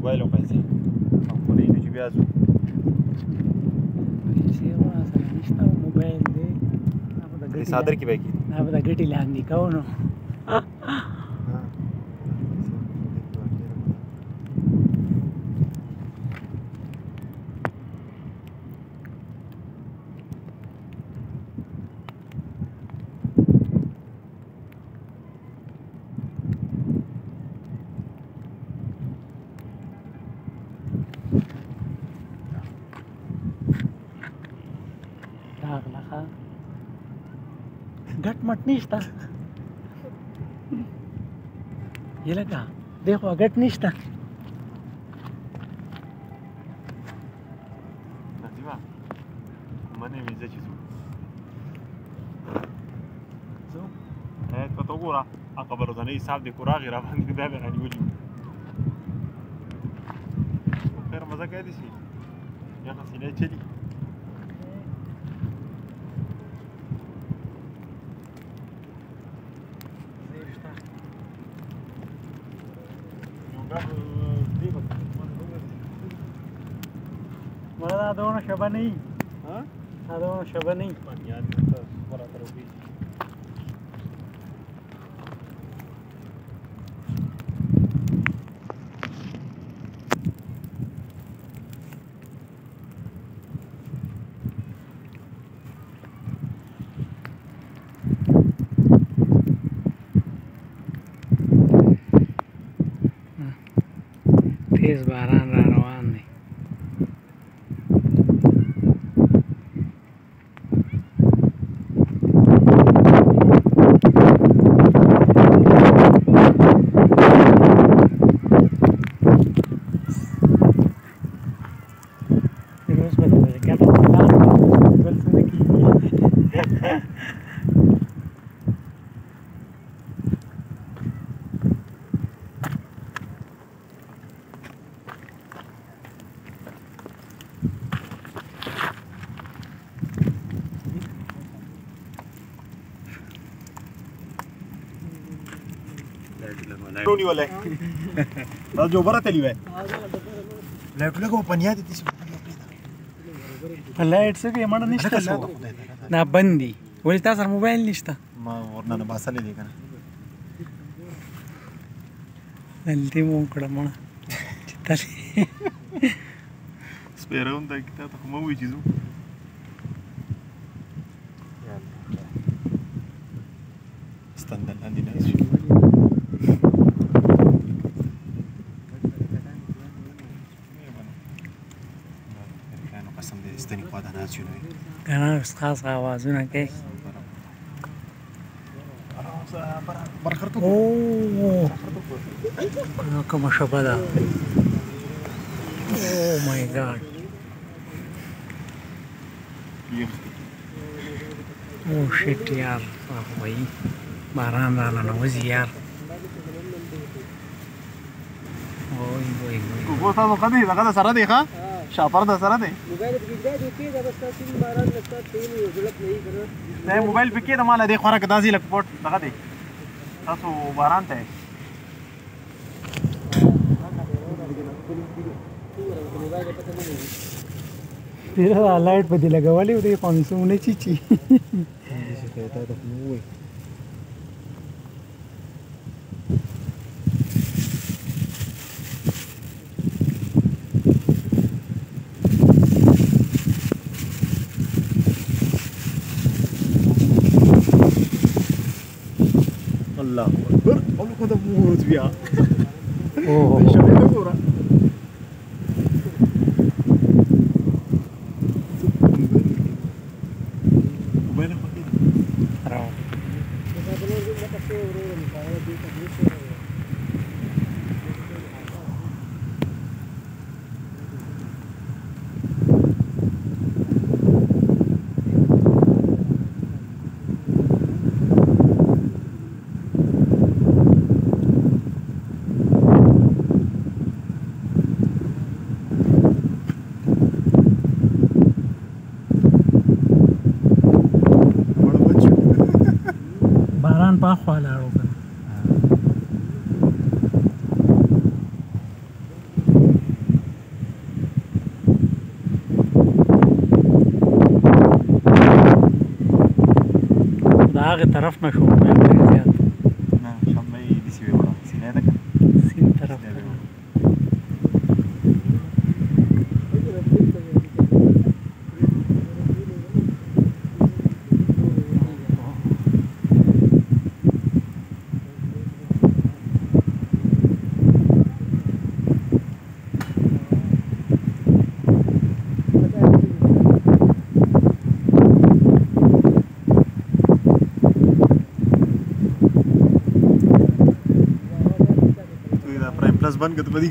موبایل او پیسې او خدای دې چې بیا ځو پیسې ما سره نشته موبایل دې صادر کې به کې دا ګټې لاندې کوو نو ها ګټ مټ نشته یې لګا دیکھو ګټ نشته منه مې ځکه چې زه هیڅ په تو ګورا هغه بروزنه حساب دې کورا غیر باندې دا به غنیولې خیر مزه کوي دي شي یا خسینه چلی मला आदोण शबा नाही हां आदोण शबा नाही पण यार मला तेज बारह लाईट उभं राहते लिवाय लाईट उलग ओपन या तिथे په لایټ څه کې مړ نشته نه نه بندي ولې تاسو موبایل نشته ما ورنه نه باسلې دي کنه دلته مو کړه مړ چتلې سپیرون دا کتاب ته مو وی چیزو standard and the خاص خاص آوازونه کوي او کومه شپه ده او مای ګاډ او شټ یار وایي باران را ننوځي یار وای وای وای وګورم خو دې دغه سره دی ښا شاپر د سره دی موبایل پکې دی کې دا بس تاسو نه باران نه تاسو نه یو غلط نه کړو نه موبایل پکې دا مال دی خوراک دازي لک پورت دغه دی تاسو باران ته تیرا لایټ په دې لګولې دی پونسونه چی چی الله اكبر عمرك ما تموت فيها اوه Bravo. هغه طرف نه شو زیات نه شمې د سیوی وړه سینې ده سین طرف گت